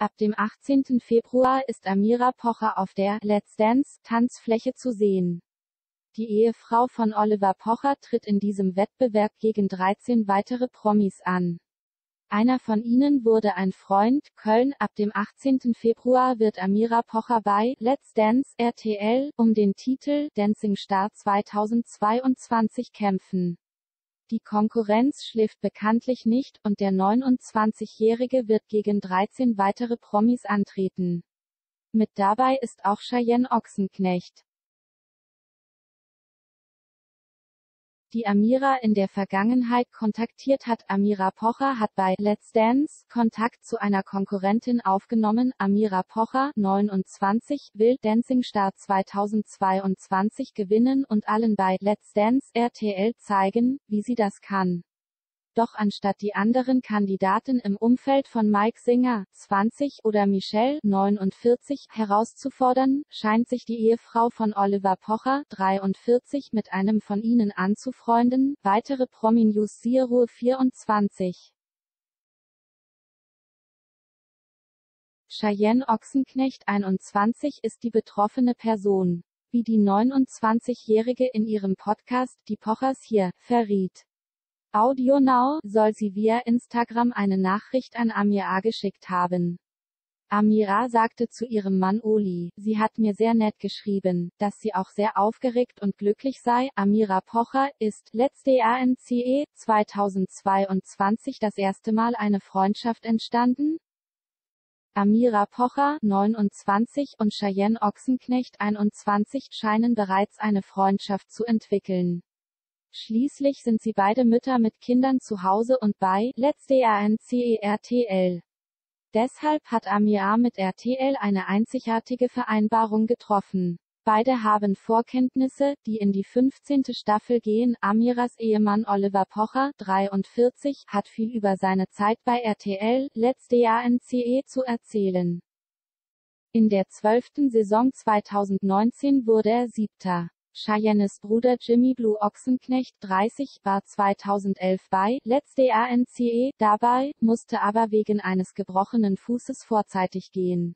Ab dem 18. Februar ist Amira Pocher auf der Let's Dance Tanzfläche zu sehen. Die Ehefrau von Oliver Pocher tritt in diesem Wettbewerb gegen 13 weitere Promis an. Einer von ihnen wurde ein Freund, Köln. Ab dem 18. Februar wird Amira Pocher bei Let's Dance RTL um den Titel Dancing Star 2022 kämpfen. Die Konkurrenz schläft bekanntlich nicht, und der 29-Jährige wird gegen 13 weitere Promis antreten. Mit dabei ist auch Cheyenne Ochsenknecht. Die Amira in der Vergangenheit kontaktiert hat. Amira Pocher hat bei Let's Dance Kontakt zu einer Konkurrentin aufgenommen. Amira Pocher, 29, will Dancing Star 2022 gewinnen und allen bei Let's Dance RTL zeigen, wie sie das kann. Doch anstatt die anderen Kandidaten im Umfeld von Mike Singer, 20, oder Michelle, 49, herauszufordern, scheint sich die Ehefrau von Oliver Pocher, 43, mit einem von ihnen anzufreunden. Weitere Promi-News siehe Ruhe 24. Cheyenne Ochsenknecht 21 ist die betroffene Person. Wie die 29-Jährige in ihrem Podcast Die Pochers hier verriet. AudioNow soll sie via Instagram eine Nachricht an Amira geschickt haben. Amira sagte zu ihrem Mann Oli, sie hat mir sehr nett geschrieben, dass sie auch sehr aufgeregt und glücklich sei. Amira Pocher ist letzte ANCE 2022 das erste Mal eine Freundschaft entstanden. Amira Pocher 29 und Cheyenne Ochsenknecht 21 scheinen bereits eine Freundschaft zu entwickeln. Schließlich sind sie beide Mütter mit Kindern zu Hause und bei Let's Dance RTL. Deshalb hat Amir mit RTL eine einzigartige Vereinbarung getroffen. Beide haben Vorkenntnisse, die in die 15. Staffel gehen. Amiras Ehemann Oliver Pocher, 43, hat viel über seine Zeit bei RTL, Let's Dance zu erzählen. In der zwölften Saison 2019 wurde er Siebter. Cheyennes Bruder Jimmy Blue Ochsenknecht 30 war 2011 bei Let's Dance dabei, musste aber wegen eines gebrochenen Fußes vorzeitig gehen